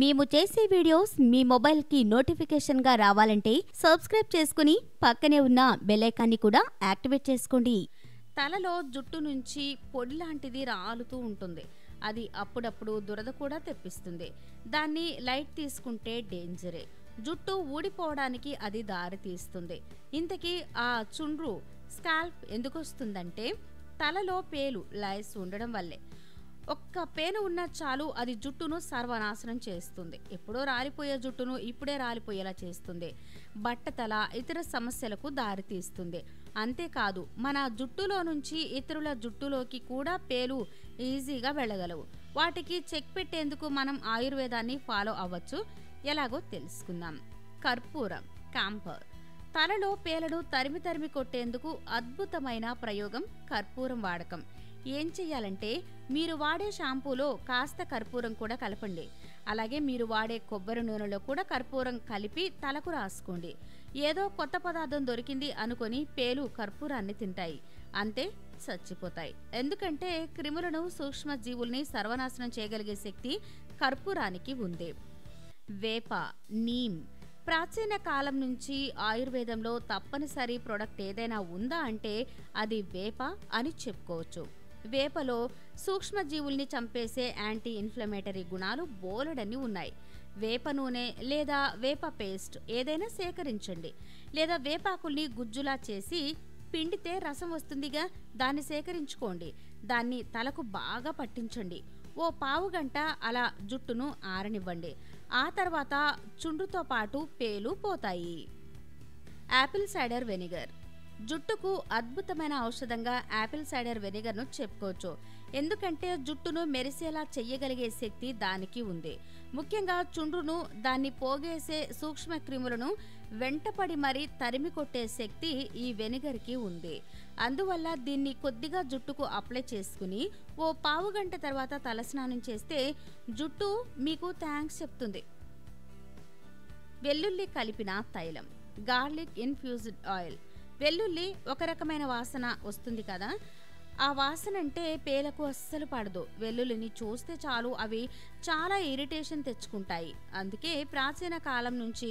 మేము చేసే వీడియోస్ మీ మొబైల్కి నోటిఫికేషన్గా రావాలంటే సబ్స్క్రైబ్ చేసుకుని పక్కనే ఉన్న బెలైకాన్ని కూడా యాక్టివేట్ చేసుకోండి. తలలో జుట్టు నుంచి పొడి లాంటిది రాలుతూ ఉంటుంది. అది అప్పుడప్పుడు దురద కూడా తెప్పిస్తుంది. దాన్ని లైట్ తీసుకుంటే డేంజరే. జుట్టు ఊడిపోవడానికి అది దారి తీస్తుంది. ఇంతకీ ఆ చుండ్రు స్కాల్ప్ ఎందుకు వస్తుందంటే తలలో పేలు లైస్ ఉండడం వల్లే. ఒక్క పేను ఉన్న చాలు అది జుట్టును సర్వనాశనం చేస్తుంది. ఎప్పుడో రాలిపోయే జుట్టును ఇప్పుడే రాలిపోయేలా చేస్తుంది. బట్టతల ఇతర సమస్యలకు దారితీస్తుంది. అంతేకాదు మన జుట్టులో నుంచి ఇతరుల జుట్టులోకి కూడా పేలు ఈజీగా వెళ్ళగలవు. వాటికి చెక్ పెట్టేందుకు మనం ఆయుర్వేదాన్ని ఫాలో అవ్వచ్చు. ఎలాగో తెలుసుకుందాం. కర్పూరం క్యాంపర్. తలలో పేలను తరిమి తరిమి కొట్టేందుకు అద్భుతమైన ప్రయోగం కర్పూరం వాడకం. ఏం చెయ్యాలంటే మీరు వాడే షాంపూలో కాస్త కర్పూరం కూడా కలపండి. అలాగే మీరు వాడే కొబ్బరి నూనెలో కూడా కర్పూరం కలిపి తలకు రాసుకోండి. ఏదో కొత్త పదార్థం దొరికింది అనుకొని పేలు కర్పూరాన్ని తింటాయి. అంతే చచ్చిపోతాయి. ఎందుకంటే క్రిములను సూక్ష్మజీవుల్ని సర్వనాశనం చేయగలిగే శక్తి కర్పూరానికి ఉంది. వేప నీమ్. ప్రాచీన కాలం నుంచి ఆయుర్వేదంలో తప్పనిసరి ప్రొడక్ట్ ఏదైనా ఉందా అంటే అది వేప అని చెప్పుకోవచ్చు. వేపలో సూక్ష్మజీవుల్ని చంపేసే యాంటీ ఇన్ఫ్లమేటరీ గుణాలు బోలెడని ఉన్నాయి. వేప నూనె లేదా వేప పేస్ట్ ఏదైనా సేకరించండి. లేదా వేపాకుల్ని గుజ్జులా చేసి పిండితే రసం వస్తుందిగా దాన్ని సేకరించుకోండి. దాన్ని తలకు బాగా పట్టించండి. ఓ పావు గంట అలా జుట్టును ఆరనివ్వండి. ఆ తర్వాత చుండుతో పాటు పేలు పోతాయి. Apple cider vinegar. జుట్టుకు అద్భుతమైన ఔషధంగా యాపిల్ సైడర్ వెనిగర్ను చెప్పుకోవచ్చు. ఎందుకంటే జుట్టును మెరిసేలా చెయ్యగలిగే శక్తి దానికి ఉంది. ముఖ్యంగా చుండ్రును దాన్ని పోగేసే సూక్ష్మ క్రిములను వెంటపడి మరీ తరిమి కొట్టే శక్తి ఈ వెనిగర్కి ఉంది. అందువల్ల దీన్ని కొద్దిగా జుట్టుకు అప్లై చేసుకుని ఓ పావు గంట తర్వాత తలస్నానం చేస్తే జుట్టు మీకు థ్యాంక్స్ చెప్తుంది. వెల్లుల్లి కలిపిన తైలం గార్లిక్ ఇన్ఫ్యూజ్డ్ ఆయిల్ వెల్లుల్లి ఒక రకమైన వాసన వస్తుంది కదా. ఆ వాసన అంటే పేలకు అస్సలు పడదు. వెల్లుల్లిని చూస్తే చాలు అవి చాలా ఇరిటేషన్ తెచ్చుకుంటాయి. అందుకే ప్రాచీన కాలం నుంచి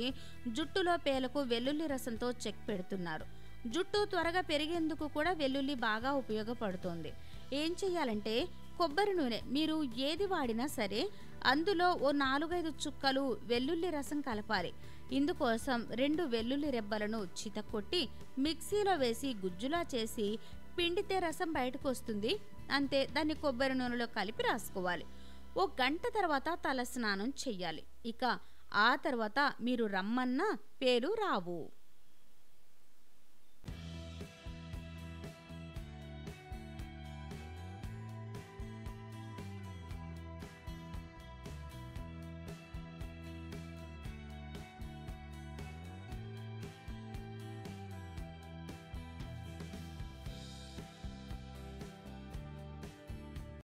జుట్టులో పేలకు వెల్లుల్లి రసంతో చెక్ పెడుతున్నారు. జుట్టు త్వరగా పెరిగేందుకు కూడా వెల్లుల్లి బాగా ఉపయోగపడుతుంది. ఏం చెయ్యాలంటే కొబ్బరి నూనె మీరు ఏది వాడినా సరే అందులో ఓ నాలుగైదు చుక్కలు వెల్లుల్లి రసం కలపాలి. ఇందుకోసం రెండు వెల్లుల్లి రెబ్బలను చితకొట్టి మిక్సీలో వేసి గుజ్జులా చేసి పిండితే రసం బయటకు వస్తుంది అంతే దాన్ని కొబ్బరి నూనెలో కలిపి రాసుకోవాలి. ఓ గంట తర్వాత తల స్నానం చెయ్యాలి. ఇక ఆ తర్వాత మీరు రమ్మన్నా పేరు రావు.